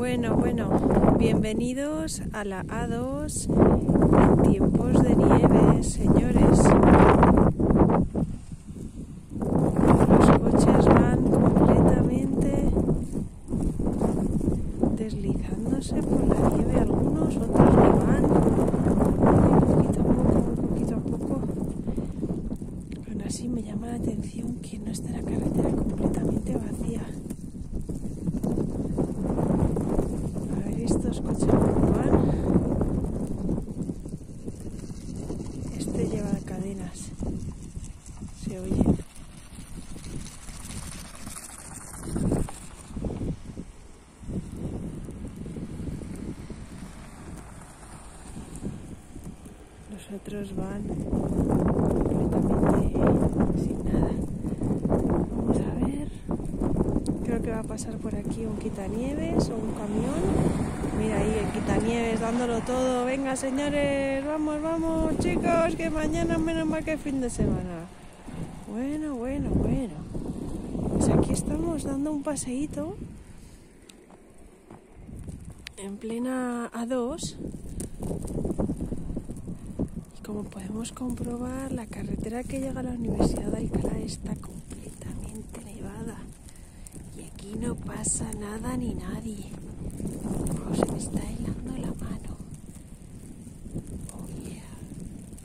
Bueno, bueno, bienvenidos a la A2 en tiempos de nieve, señores. Los coches van completamente deslizándose por la nieve, algunos, otros no van. Poquito a poco, poquito a poco. Aún así me llama la atención que no esté la carretera completamente vacía. A ver estos coches cómo van. Este lleva cadenas. Se oye. Los otros van completamente sin nada. Vamos a ver. Creo que a pasar por aquí un quitanieves o un camión. Mira ahí el quitanieves dándolo todo. Venga, señores, vamos, vamos, chicos, que mañana menos mal que fin de semana. Bueno, bueno, bueno. Pues aquí estamos dando un paseíto en plena A2. Y como podemos comprobar, la carretera que llega a la Universidad de Alcalá está completamente nevada. No pasa nada ni nadie. Pues.